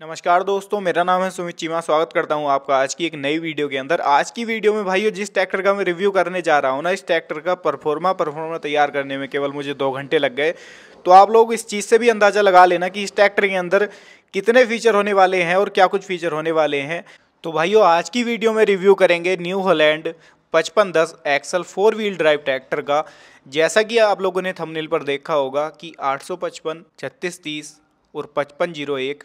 नमस्कार दोस्तों, मेरा नाम है सुमित चीमा, स्वागत करता हूँ आपका आज की एक नई वीडियो के अंदर। आज की वीडियो में भाइयों, जिस ट्रैक्टर का मैं रिव्यू करने जा रहा हूँ ना, इस ट्रैक्टर का परफॉर्मा परफॉर्मा तैयार करने में केवल मुझे दो घंटे लग गए। तो आप लोग इस चीज़ से भी अंदाज़ा लगा लेना कि इस ट्रैक्टर के अंदर कितने फीचर होने वाले हैं और क्या कुछ फीचर होने वाले हैं। तो भाइयों, आज की वीडियो में रिव्यू करेंगे न्यू होलैंड पचपन दस Excel four wheel drive tractor का। जैसा कि आप लोगों ने थंबनेल पर देखा होगा कि आठ सौ पचपन, छत्तीस तीस और पचपन ज़ीरो एक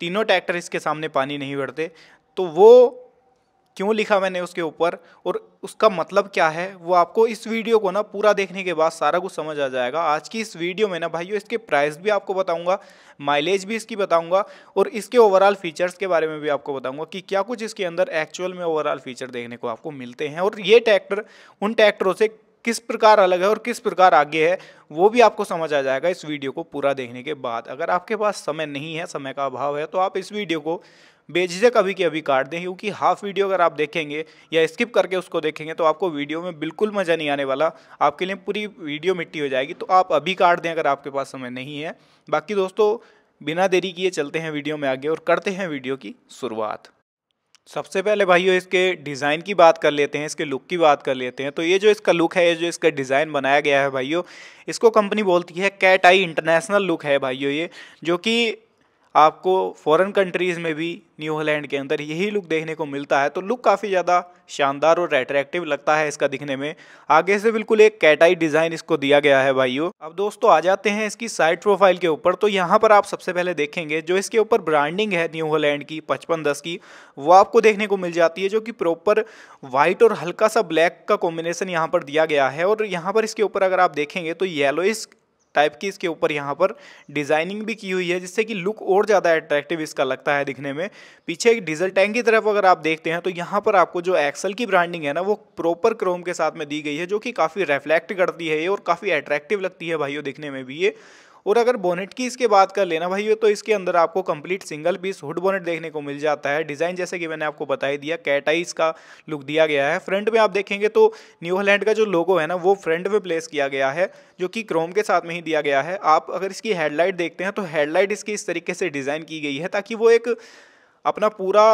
तीनों ट्रैक्टर इसके सामने पानी नहीं भरते। तो वो क्यों लिखा मैंने उसके ऊपर? और उसका मतलब क्या है? वो आपको इस वीडियो को ना पूरा देखने के बाद सारा कुछ समझ आ जाएगा। आज की इस वीडियो में ना भाइयों, इसके प्राइस भी आपको बताऊँगा माइलेज भी इसकी बताऊँगा, और इसके ओवरऑल फीचर्स के बारे में भी आपको बताऊँगा कि क्या कुछ इसके अंदर एक्चुअल में ओवरऑल फीचर देखने को आपको मिलते हैं। और ये ट्रैक्टर उन ट्रैक्टरों से किस प्रकार अलग है और किस प्रकार आगे है, वो भी आपको समझ आ जाएगा इस वीडियो को पूरा देखने के बाद। अगर आपके पास समय नहीं है, समय का अभाव है तो आप इस वीडियो को बेझिझक अभी के अभी काट दें, क्योंकि हाफ़ वीडियो अगर आप देखेंगे या स्किप करके उसको देखेंगे तो आपको वीडियो में बिल्कुल मज़ा नहीं आने वाला। आपके लिए पूरी वीडियो मिट्टी हो जाएगी तो आप अभी काट दें अगर आपके पास समय नहीं है। बाकी दोस्तों, बिना देरी किए चलते हैं वीडियो में आगे और करते हैं वीडियो की शुरुआत। सबसे पहले भाइयों इसके डिज़ाइन की बात कर लेते हैं, इसके लुक की बात कर लेते हैं। तो ये जो इसका लुक है, ये जो इसका डिज़ाइन बनाया गया है भाइयों, इसको कंपनी बोलती है कैट आई इंटरनेशनल लुक है भाइयों ये, जो कि आपको फॉरेन कंट्रीज़ में भी न्यू हॉलैंड के अंदर यही लुक देखने को मिलता है तो लुक काफ़ी ज़्यादा शानदार और अट्रैक्टिव लगता है इसका दिखने में। आगे से बिल्कुल एक कैटाई डिज़ाइन इसको दिया गया है भाइयों। अब दोस्तों आ जाते हैं इसकी साइड प्रोफ़ाइल के ऊपर तो यहाँ पर आप सबसे पहले देखेंगे, जो इसके ऊपर ब्रांडिंग है न्यू हॉलैंड की, पचपन दस की, वो आपको देखने को मिल जाती है, जो कि प्रॉपर वाइट और हल्का सा ब्लैक का कॉम्बिनेशन यहाँ पर दिया गया है। और यहाँ पर इसके ऊपर अगर आप देखेंगे तो येलोइस टाइप की इसके ऊपर यहाँ पर डिज़ाइनिंग भी की हुई है, जिससे कि लुक और ज़्यादा अट्रैक्टिव इसका लगता है दिखने में। पीछे एक डीजल टैंक की तरफ़ अगर आप देखते हैं तो यहाँ पर आपको जो एक्सल की ब्रांडिंग है ना, वो प्रॉपर क्रोम के साथ में दी गई है, जो कि काफ़ी रिफ्लेक्ट करती है ये और काफ़ी अट्रैक्टिव लगती है भाइयों दिखने में भी ये। और अगर बोनेट की इसके बात कर लेना भाई तो इसके अंदर आपको complete single piece hood bonnet देखने को मिल जाता है। डिज़ाइन जैसे कि मैंने आपको बता ही दिया कैटाइस का लुक दिया गया है। फ्रंट में आप देखेंगे तो न्यू हॉलैंड का जो लोगो है ना, वो फ्रंट में प्लेस किया गया है, जो कि क्रोम के साथ में ही दिया गया है। आप अगर इसकी हेडलाइट देखते हैं तो हेडलाइट इसकी इस तरीके से डिज़ाइन की गई है, ताकि वो एक अपना पूरा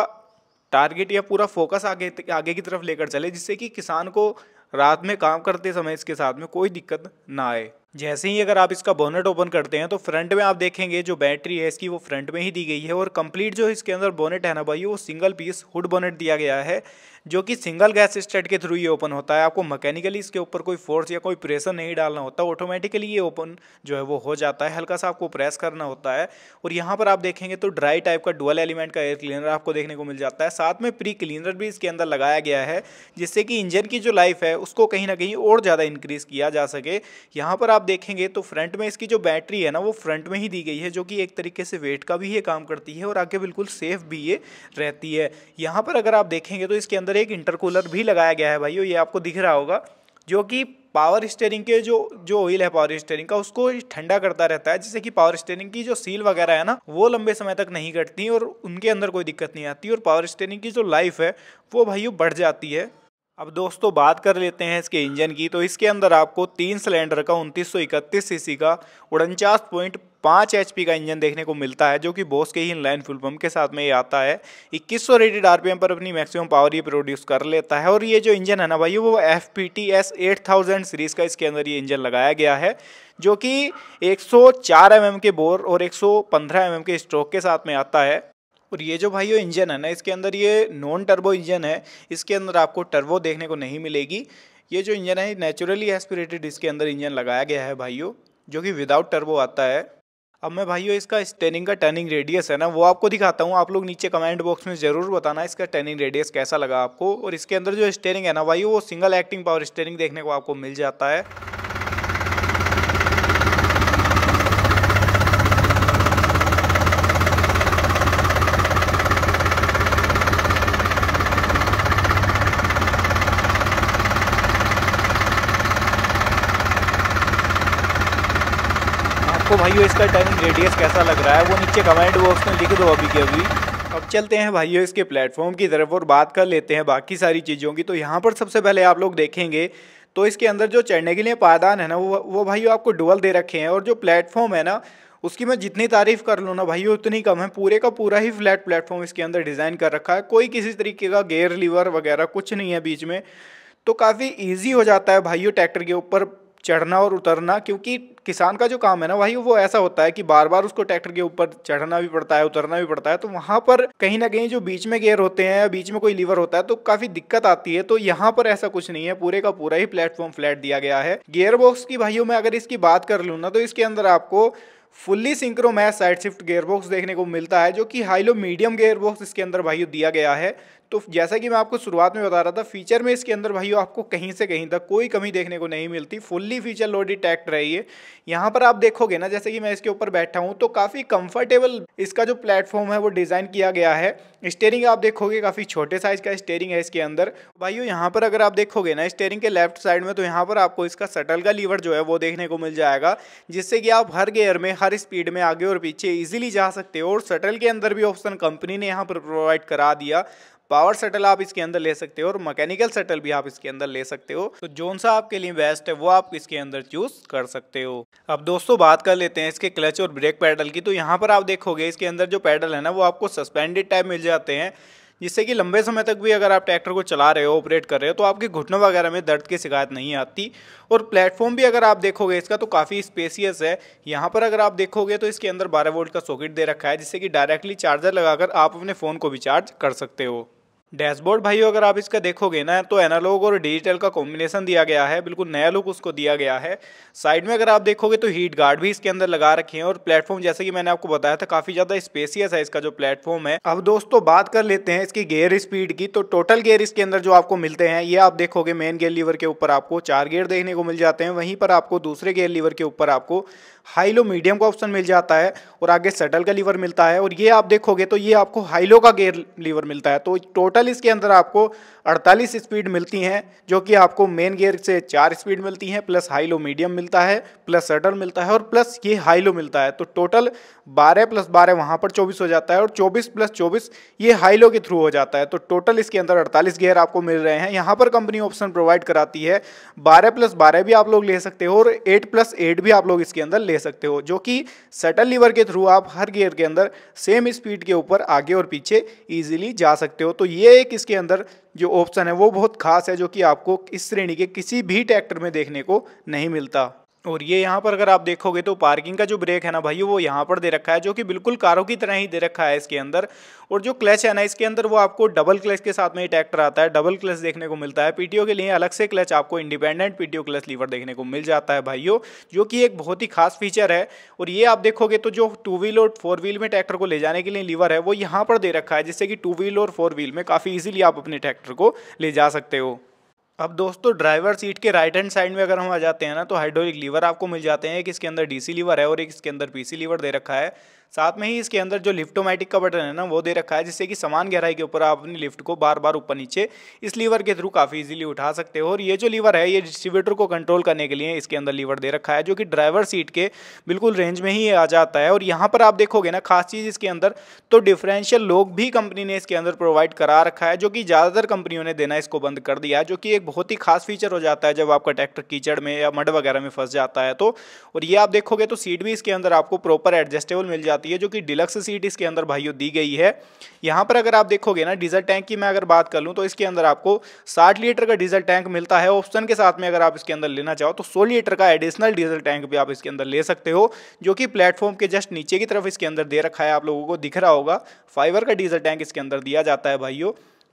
टारगेट या पूरा फोकस आगे आगे की तरफ़ लेकर चले, जिससे कि किसान को रात में काम करते समय इसके साथ में कोई दिक्कत ना आए। जैसे ही अगर आप इसका बोनेट ओपन करते हैं तो फ्रंट में आप देखेंगे जो बैटरी है, इसकी वो फ्रंट में ही दी गई है और कंप्लीट जो इसके अंदर बोनेट है ना भाई, वो सिंगल पीस हुड बोनेट दिया गया है, जो कि सिंगल गैस स्टेट के थ्रू ये ओपन होता है। आपको मैकेनिकली इसके ऊपर कोई फोर्स या कोई प्रेशर नहीं डालना होता ऑटोमेटिकली ये ओपन जो है वो हो जाता है। हल्का सा आपको प्रेस करना होता है और यहाँ पर आप देखेंगे तो ड्राई टाइप का डुअल एलिमेंट का एयर क्लीनर आपको देखने को मिल जाता है। साथ में प्री क्लीनर भी इसके अंदर लगाया गया है, जिससे कि इंजन की जो लाइफ है, उसको कहीं ना कहीं और ज़्यादा इंक्रीज किया जा सके। यहाँ पर आप देखेंगे तो फ्रंट में इसकी जो बैटरी है ना, वो फ्रंट में ही दी गई है, जो कि एक तरीके से वेट का भी ये काम करती है और आगे बिल्कुल सेफ़ भी ये रहती है। यहाँ पर अगर आप देखेंगे तो इसके अंदर एक इंटरकूलर भी लगाया गया है भाई ये आपको दिख रहा होगा, जो कि पावर स्टेयरिंग के जो जो ऑयल है पावर स्टेयरिंग का, उसको ठंडा करता रहता है, जिससे कि पावर स्टेयरिंग की जो सील वगैरह है ना, वो लंबे समय तक नहीं कटती और उनके अंदर कोई दिक्कत नहीं आती और पावर स्टेयरिंग की जो लाइफ है, वो भाई बढ़ जाती है। अब दोस्तों, बात कर लेते हैं इसके इंजन की। तो इसके अंदर आपको तीन सिलेंडर का, उनतीस सौ इकतीस सी का, उनचास पॉइंट पाँच एच का इंजन देखने को मिलता है, जो कि बोस के ही लाइन फुल पम्प के साथ में ये आता है। 2100 रेटेड आरपीएम पर अपनी मैक्सिमम पावर ये प्रोड्यूस कर लेता है। और ये जो इंजन है ना भाई, वो F P T S eight thousand series का इसके अंदर ये इंजन लगाया गया है, जो कि 104 एम के बोर और 115 एम के स्ट्रोक के साथ में आता है। और ये जो भाई इंजन है ना, इसके अंदर ये नॉन टर्बो इंजन है। इसके अंदर आपको टर्बो देखने को नहीं मिलेगी। ये जो इंजन है नेचुरली एस्पिरेटेड इसके अंदर इंजन लगाया गया है भाइयों, जो कि विदाउट टर्बो आता है। अब मैं भाइयों, इसका स्टेनिंग का टर्निंग रेडियस है ना, वो आपको दिखाता हूँ। आप लोग नीचे कमेंट बॉक्स में ज़रूर बताना इसका टर्निंग रेडियस कैसा लगा आपको। और इसके अंदर जो स्टेयरिंग है ना भाई वो सिंगल एक्टिंग पावर स्टेयरिंग देखने को आपको मिल जाता है। आपको भाइयों इसका टर्निंग रेडियस कैसा लग रहा है? वो नीचे कमेंट बॉक्स में लिख दो अभी के अभी। अब चलते हैं भाइयों इसके प्लेटफॉर्म की तरफ़ और बात कर लेते हैं बाकी सारी चीज़ों की। तो यहाँ पर सबसे पहले आप लोग देखेंगे तो इसके अंदर जो चढ़ने के लिए पायदान है ना, वो वो भाइयों आपको डुअल दे रखे हैं। और जो प्लेटफॉर्म है ना, उसकी मैं जितनी तारीफ़ कर लूँ ना भाई उतनी कम है। पूरे का पूरा ही फ्लैट प्लेटफॉर्म इसके अंदर डिज़ाइन कर रखा है। कोई किसी तरीके का गेयर लीवर वगैरह कुछ नहीं है बीच में। तो काफ़ी ईजी हो जाता है भाइयों ट्रैक्टर के ऊपर चढ़ना और उतरना, क्योंकि किसान का जो काम है ना भाई वो ऐसा होता है कि बार बार उसको ट्रैक्टर के ऊपर चढ़ना भी पड़ता है, उतरना भी पड़ता है तो वहाँ पर कहीं ना कहीं जो बीच में गेयर होते हैं या बीच में कोई लीवर होता है तो काफ़ी दिक्कत आती है। तो यहाँ पर ऐसा कुछ नहीं है, पूरे का पूरा ही प्लेटफॉर्म फ्लैट दिया गया है। गेयर बॉक्स की भाइयों, में अगर इसकी बात कर लूँ ना तो इसके अंदर आपको fully synchromesh side shift gearbox देखने को मिलता है, जो कि हाईलो मीडियम गेयरबॉक्स इसके अंदर भाइयों दिया गया है। तो जैसा कि मैं आपको शुरुआत में बता रहा था फीचर में इसके अंदर भाइयों आपको कहीं से कहीं तक कोई कमी देखने को नहीं मिलती। फुल्ली फीचर लोडेड रही है यहाँ पर आप देखोगे ना, जैसे कि मैं इसके ऊपर बैठा हूँ तो काफ़ी कंफर्टेबल इसका जो प्लेटफॉर्म है, वो डिज़ाइन किया गया है। स्टेयरिंग आप देखोगे, काफ़ी छोटे साइज़ का स्टेयरिंग है इसके अंदर। भाइयों, यहाँ पर अगर आप देखोगे ना स्टेयरिंग के लेफ़्ट साइड में तो यहाँ पर आपको इसका सटल का लीवर जो है, वो देखने को मिल जाएगा, जिससे कि आप हर गेयर में, हर स्पीड में आगे और पीछे ईजिली जा सकते हो। और सटल के अंदर भी ऑप्शन कंपनी ने यहाँ पर प्रोवाइड करा दिया। पावर शटल आप इसके अंदर ले सकते हो और मैकेनिकल शटल भी आप इसके अंदर ले सकते हो। तो जोन सा आपके लिए बेस्ट है, वो आप इसके अंदर चूज़ कर सकते हो। अब दोस्तों बात कर लेते हैं इसके क्लच और ब्रेक पैडल की। तो यहाँ पर आप देखोगे इसके अंदर जो पैडल है ना, वो आपको सस्पेंडेड टाइप मिल जाते हैं। जिससे कि लंबे समय तक भी अगर आप ट्रैक्टर को चला रहे हो ऑपरेट कर रहे हो तो आपके घुटनों वगैरह में दर्द की शिकायत नहीं आती। और प्लेटफॉर्म भी अगर आप देखोगे इसका तो काफ़ी स्पेसियस है। यहाँ पर अगर आप देखोगे तो इसके अंदर बारह वोल्ट का सॉकेट दे रखा है, जिससे कि डायरेक्टली चार्जर लगाकर आप अपने फ़ोन को भी चार्ज कर सकते हो। डैशबोर्ड, भाई, अगर आप इसका देखोगे ना तो एनालॉग और डिजिटल का कॉम्बिनेशन दिया गया है, बिल्कुल नया लुक उसको दिया गया है। साइड में अगर आप देखोगे तो हीट गार्ड भी इसके अंदर लगा रखे हैं और प्लेटफॉर्म, जैसे कि मैंने आपको बताया था, काफ़ी ज़्यादा स्पेसियस है इसका जो प्लेटफॉर्म है। अब दोस्तों, बात कर लेते हैं इसकी गेयर स्पीड की। तो टोटल गेयर इसके अंदर जो आपको मिलते हैं, ये आप देखोगे मेन गेयर लीवर के ऊपर आपको चार गेयर देखने को मिल जाते हैं। वहीं पर आपको दूसरे गेयर लीवर के ऊपर आपको हाई लो मीडियम का ऑप्शन मिल जाता है और आगे सटल का लीवर मिलता है। और ये आप देखोगे तो ये आपको हाई लो का गेयर लीवर मिलता है। तो टोटल इसके अंदर आपको 48 स्पीड मिलती हैं, जो कि आपको मेन गियर से चार स्पीड मिलती हैं, प्लस हाई लो मीडियम मिलता है, प्लस सटल मिलता है और प्लस ये हाई लो मिलता है। तो टोटल 12 प्लस 12 वहाँ पर 24 हो जाता है और 24 प्लस 24 ये हाई लो के थ्रू हो जाता है। तो टोटल इसके अंदर 48 गियर आपको मिल रहे हैं। यहाँ पर कंपनी ऑप्शन प्रोवाइड कराती है, बारह प्लस बारह भी आप लोग ले सकते हो और एट प्लस एट भी आप लोग इसके अंदर ले सकते हो, जो कि सटल लीवर के थ्रू आप हर गियर के अंदर सेम स्पीड के ऊपर आगे और पीछे ईजिली जा सकते हो। तो ये एक इसके अंदर जो ऑप्शन है, वो बहुत खास है जो कि आपको इस श्रेणी के किसी भी ट्रैक्टर में देखने को नहीं मिलता। और ये यहाँ पर अगर आप देखोगे तो पार्किंग का जो ब्रेक है ना भाई, वो यहाँ पर दे रखा है, जो कि बिल्कुल कारों की तरह ही दे रखा है इसके अंदर। और जो क्लच है ना, इसके अंदर वो आपको डबल क्लच के साथ में ही ट्रैक्टर आता है, डबल क्लच देखने को मिलता है। पीटीओ के लिए अलग से क्लच आपको इंडिपेंडेंट पीटीओ क्लच लीवर देखने को मिल जाता है भाइयों, जो कि एक बहुत ही खास फीचर है। और ये आप देखोगे तो जो टू व्हील और फोर व्हील में ट्रैक्टर को ले जाने के लिए लीवर है, वो यहाँ पर दे रखा है, जिससे कि टू व्हील और फोर व्हील में काफ़ी ईजिली आप अपने ट्रैक्टर को ले जा सकते हो। अब दोस्तों ड्राइवर सीट के राइट हैंड साइड में अगर हम आ जाते हैं ना तो हाइड्रोलिक लीवर आपको मिल जाते हैं। एक इसके अंदर डीसी लीवर है और एक इसके अंदर पीसी लीवर दे रखा है। साथ में ही इसके अंदर जो लिफ्टोमेटिक का बटन है ना, वो दे रखा है, जिससे कि समान गहराई के ऊपर आप अपनी लिफ्ट को बार बार ऊपर नीचे इस लीवर के थ्रू काफ़ी इजीली उठा सकते हो। और ये जो लीवर है, ये डिस्ट्रीब्यूटर को कंट्रोल करने के लिए इसके अंदर लीवर दे रखा है, जो कि ड्राइवर सीट के बिल्कुल रेंज में ही आ जाता है। और यहाँ पर आप देखोगे ना, खास चीज़ इसके अंदर तो डिफरेंशियल लोग भी कंपनी ने इसके अंदर प्रोवाइड करा रखा है, जो कि ज़्यादातर कंपनियों ने देना इसको बंद कर दिया है, जो कि एक बहुत ही खास फीचर हो जाता है जब आपका ट्रैक्टर कीचड़ में या मड वगैरह में फंस जाता है तो। और ये आप देखोगे तो सीट भी इसके अंदर आपको प्रॉपर एडजस्टेबल मिल जाती है, जो कि डिलक्स सीट इसके अंदर भाइयों दी गई है। यहाँ पर अगर आप देखोगे ना डीजल टैंक की मैं अगर बात कर लूँ तो इसके अंदर आपको साठ लीटर का डीजल टैंक मिलता है। ऑप्शन के साथ में अगर आप इसके अंदर लेना चाहो तो सौ लीटर का एडिशनल डीजल टैंक भी आप इसके अंदर ले सकते हो, जो कि प्लेटफॉर्म के जस्ट नीचे की तरफ़ इसके अंदर दे रखा है। आप लोगों को दिख रहा होगा फाइबर का डीजल टैंक इसके अंदर दिया जाता है भाइयों।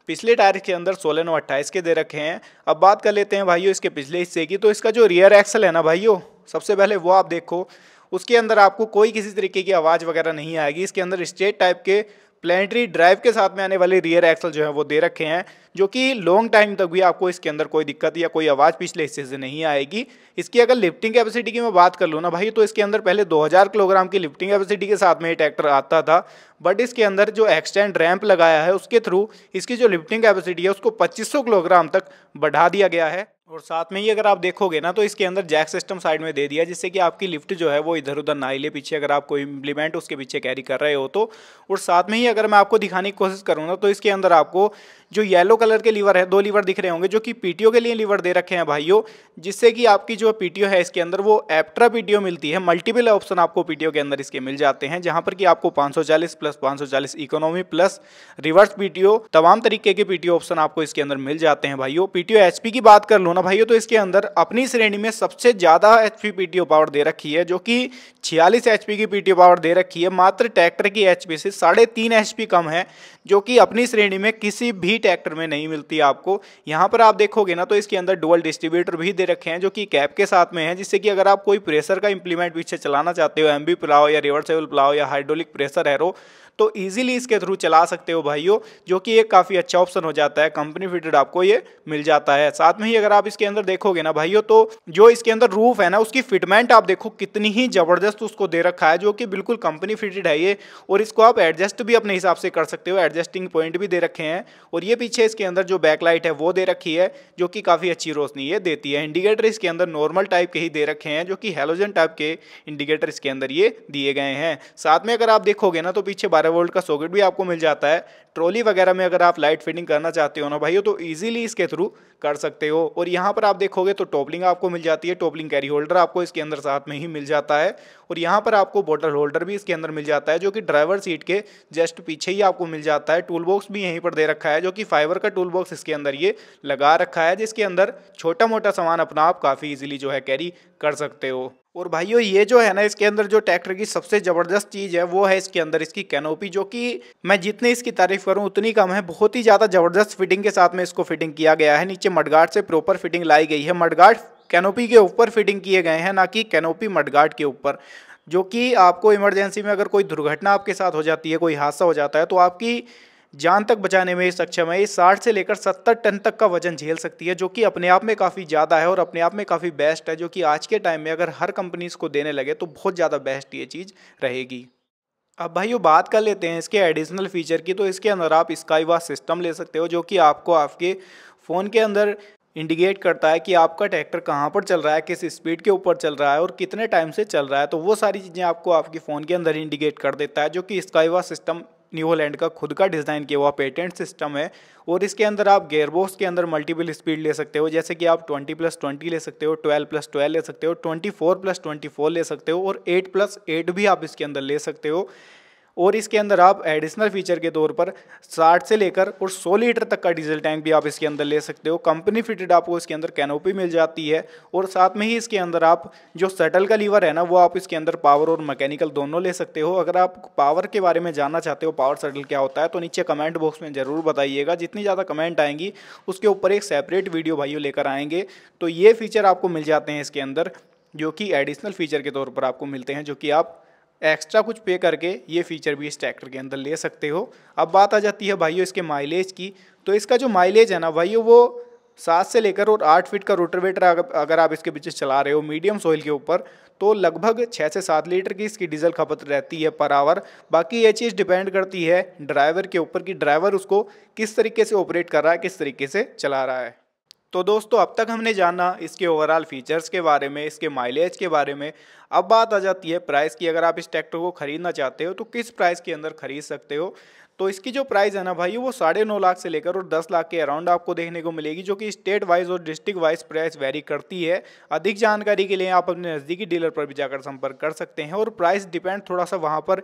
पिछले टायर के अंदर सोलह, नौ, अट्ठाईस के दे रखे हैं। अब बात कर लेते हैं भाइयों इसके पिछले हिस्से की तो इसका जो रियर एक्सल है ना भाइयों, सबसे पहले वो आप देखो। उसके अंदर आपको कोई किसी तरीके की आवाज़ वगैरह नहीं आएगी। इसके अंदर स्ट्रेट टाइप के प्लानिटरी ड्राइव के साथ में आने वाले रियर एक्सल जो है वो दे रखे हैं, जो कि लॉन्ग टाइम तक भी आपको इसके अंदर कोई दिक्कत या कोई आवाज़ पिछले हिस्से से नहीं आएगी। इसकी अगर लिफ्टिंग कैपेसिटी की मैं बात कर लूँ ना भाई तो इसके अंदर पहले 2000 किलोग्राम की लिफ्टिंग कैपेसिटी के साथ में ये ट्रैक्टर आता था, बट इसके अंदर जो एक्सटेंड रैंप लगाया है उसके थ्रू इसकी जो लिफ्टिंग कैपेसिटी है उसको पच्चीस किलोग्राम तक बढ़ा दिया गया है। और साथ में ही अगर आप देखोगे ना तो इसके अंदर जैक सिस्टम साइड में दे दिया, जिससे कि आपकी लिफ्ट जो है वो इधर उधर ना ले पीछे अगर आप कोई इम्प्लीमेंट उसके पीछे कैरी कर रहे हो तो। और साथ में ही अगर मैं आपको दिखाने की कोशिश करूँ ना तो इसके अंदर आपको जो येलो कलर के लीवर है, दो लीवर दिख रहे होंगे, जो कि पीटीओ के लिए लीवर दे रखे हैं भाइयों, जिससे कि आपकी जो पीटीओ है इसके अंदर वो एप्ट्रा पीटीओ मिलती है। मल्टीपल ऑप्शन आपको पीटीओ के अंदर इसके मिल जाते हैं, जहाँ पर कि आपको 540 plus 540 economy plus reverse PTO तमाम तरीके के पीटीओ ऑप्शन आपको इसके अंदर मिल जाते हैं भाइयों। पीटीओ एचपी की बात कर लो ना भाइयों तो इसके अंदर अपनी श्रेणी में सबसे ज़्यादा एचपी पीटीओ पावर दे रखी है, जो कि छियालीस एचपी की पीटीओ पावर दे रखी है। मात्र ट्रैक्टर की एचपी से साढ़े तीन एचपी कम है जो कि अपनी श्रेणी में किसी भी ट्रैक्टर में नहीं मिलती आपको। यहाँ पर आप देखोगे ना तो इसके अंदर डुअल डिस्ट्रीब्यूटर भी दे रखे हैं, जो कि कैप के साथ में है, जिससे कि अगर आप कोई प्रेशर का इंप्लीमेंट पीछे चलाना चाहते हो एम बी या रिवर्सेबल प्लाओ या हाइड्रोलिक प्रेशर एरो तो ईजिली इसके थ्रू चला सकते हो भाइयों, जो कि एक काफ़ी अच्छा ऑप्शन हो जाता है कंपनी फिटेड आपको ये मिल जाता है। साथ में ही अगर आप इसके अंदर देखोगे ना भाइयों तो जो इसके अंदर रूफ है ना, उसकी फिटमेंट आप देखो कितनी ही ज़बरदस्त उसको दे रखा है, जो कि बिल्कुल कंपनी फिटेड है ये, और इसको आप एडजस्ट भी अपने हिसाब से कर सकते हो एडजस्टिंग पॉइंट भी दे रखे हैं, और ये पीछे इसके अंदर जो बैकलाइट है, वो दे रखी है, जो कि काफ़ी अच्छी रोशनी ये देती है। इंडिकेटर इसके अंदर नॉर्मल टाइप के ही दे रखे हैं, जो कि हेलोजन टाइप के इंडिकेटर इसके अंदर ये दिए गए हैं। साथ में अगर आप देखोगे ना तो पीछे बारह वोल्ट का सॉकेट भी आपको मिल जाता है। ट्रॉली वगैरह में अगर आप लाइट फिटिंग करना चाहते हो ना भाई तो ईजिली इसके थ्रू कर सकते हो। और यहाँ पर आप देखोगे तो टोपलिंग आपको मिल जाती है टोपलिंग कैरी होल्डर आपको इसके अंदर साथ में ही मिल जाता है। और यहाँ पर आपको बोटल होल्डर भी इसके अंदर मिल जाता है, जो कि ड्राइवर सीट के जस्ट पीछे ही आपको मिल जाता है। टूल बॉक्स भी यहीं पर दे रखा है, जो कि फाइबर का टूल बॉक्स इसके अंदर ये लगा रखा है, जिसके अंदर छोटा मोटा सामान अपना आप काफ़ी ईजिली जो है कैरी कर सकते हो। और भाइयों, ये जो है ना, इसके अंदर जो ट्रैक्टर की सबसे ज़बरदस्त चीज़ है, वो है इसके अंदर इसकी कैनोपी जो कि मैं जितनी इसकी तारीफ़ करूँ, उतनी कम है। बहुत ही ज़्यादा ज़बरदस्त फिटिंग के साथ में इसको फिटिंग किया गया है। नीचे मडगार्ड से प्रॉपर फिटिंग लाई गई है। मडगार्ड कैनोपी के ऊपर फिटिंग किए गए हैं, ना कि कैनोपी मडगार्ड के ऊपर, जो कि आपको इमरजेंसी में अगर कोई दुर्घटना आपके साथ हो जाती है, कोई हादसा हो जाता है तो आपकी जान तक बचाने में सक्षम है। ये साठ से लेकर सत्तर टन तक का वज़न झेल सकती है, जो कि अपने आप में काफ़ी ज़्यादा है और अपने आप में काफ़ी बेस्ट है, जो कि आज के टाइम में अगर हर कंपनी इसको देने लगे तो बहुत ज़्यादा बेस्ट ये चीज़ रहेगी। अब वो बात कर लेते हैं इसके एडिशनल फीचर की तो इसके अंदर आप स्काई वॉच सिस्टम ले सकते हो, जो कि आपको आपके फ़ोन के अंदर इंडिकेट करता है कि आपका ट्रैक्टर कहाँ पर चल रहा है, किस स्पीड के ऊपर चल रहा है और कितने टाइम से चल रहा है। तो वो सारी चीज़ें आपको आपके फ़ोन के अंदर इंडिकेट कर देता है, जो कि स्काई स्काईवा सिस्टम न्यूलैंड का खुद का डिज़ाइन किया हुआ पेटेंट सिस्टम है और इसके अंदर आप गेयरबॉक्स के अंदर मल्टीपल स्पीड ले सकते हो, जैसे कि आप 20 प्लस ट्वेंटी ले सकते हो 12 प्लस ट्वेल्व ले सकते हो 24 प्लस 24 ले सकते हो और 8 प्लस एट भी आप इसके अंदर ले सकते हो। और इसके अंदर आप एडिशनल फीचर के तौर पर 60 से लेकर और 100 लीटर तक का डीजल टैंक भी आप इसके अंदर ले सकते हो। कंपनी फिटेड आपको इसके अंदर कैनोपी मिल जाती है और साथ में ही इसके अंदर आप जो सेटल का लीवर है ना, वो आप इसके अंदर पावर और मैकेनिकल दोनों ले सकते हो। अगर आप पावर के बारे में जानना चाहते हो पावर सेटल क्या होता है तो नीचे कमेंट बॉक्स में ज़रूर बताइएगा। जितनी ज़्यादा कमेंट आएँगी, उसके ऊपर एक सेपरेट वीडियो भाइयों लेकर आएँगे। तो ये फीचर आपको मिल जाते हैं इसके अंदर, जो कि एडिशनल फीचर के तौर पर आपको मिलते हैं, जो कि आप एक्स्ट्रा कुछ पे करके ये फीचर भी इस ट्रैक्टर के अंदर ले सकते हो। अब बात आ जाती है भाइयों इसके माइलेज की तो इसका जो माइलेज है ना भाइयों वो सात से लेकर और आठ फीट का रोटरवेटर अगर आप इसके पीछे चला रहे हो मीडियम सोइल के ऊपर तो लगभग छः से सात लीटर की इसकी डीजल खपत रहती है पर आवर बाकी ये चीज़ डिपेंड करती है ड्राइवर के ऊपर कि ड्राइवर उसको किस तरीके से ऑपरेट कर रहा है, किस तरीके से चला रहा है। तो दोस्तों, अब तक हमने जाना इसके ओवरऑल फीचर्स के बारे में, इसके माइलेज के बारे में। अब बात आ जाती है प्राइस की। अगर आप इस ट्रैक्टर को ख़रीदना चाहते हो तो किस प्राइस के अंदर ख़रीद सकते हो? तो इसकी जो प्राइस है ना भाई, वो साढ़े नौ लाख से लेकर और दस लाख के अराउंड आपको देखने को मिलेगी, जो कि स्टेट वाइज और डिस्ट्रिक्ट वाइज प्राइस वेरी करती है। अधिक जानकारी के लिए आप अपने नज़दीकी डीलर पर भी जाकर संपर्क कर सकते हैं और प्राइस डिपेंड थोड़ा सा वहाँ पर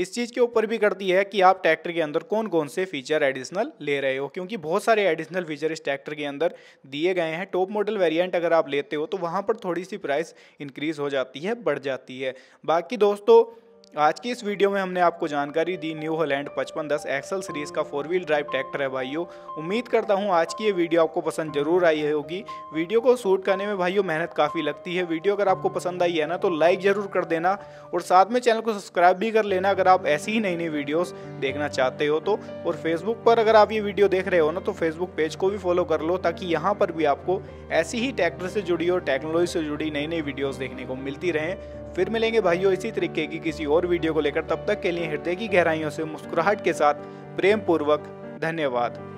इस चीज़ के ऊपर भी करती है कि आप ट्रैक्टर के अंदर कौन कौन से फीचर एडिशनल ले रहे हो, क्योंकि बहुत सारे एडिशनल फीचर इस ट्रैक्टर के अंदर दिए गए हैं। टॉप मॉडल वेरिएंट अगर आप लेते हो तो वहाँ पर थोड़ी सी प्राइस इंक्रीज़ हो जाती है, बढ़ जाती है। बाकी दोस्तों आज की इस वीडियो में हमने आपको जानकारी दी न्यू होलैंड पचपन दस एक्सल सीरीज़ का फोर व्हील ड्राइव ट्रैक्टर है भाइयों। उम्मीद करता हूँ आज की ये वीडियो आपको पसंद ज़रूर आई होगी। वीडियो को शूट करने में भाइयों मेहनत काफ़ी लगती है। वीडियो अगर आपको पसंद आई है ना तो लाइक ज़रूर कर देना और साथ में चैनल को सब्सक्राइब भी कर लेना अगर आप ऐसी ही नई नई वीडियोज़ देखना चाहते हो तो। और फेसबुक पर अगर आप ये वीडियो देख रहे हो ना तो फेसबुक पेज को भी फॉलो कर लो ताकि यहाँ पर भी आपको ऐसी ही ट्रैक्टर से जुड़ी और टेक्नोलॉजी से जुड़ी नई नई वीडियोज़ देखने को मिलती रहें। फिर मिलेंगे भाइयों इसी तरीके की किसी और वीडियो को लेकर। तब तक के लिए हृदय की गहराइयों से मुस्कुराहट के साथ प्रेम पूर्वक धन्यवाद।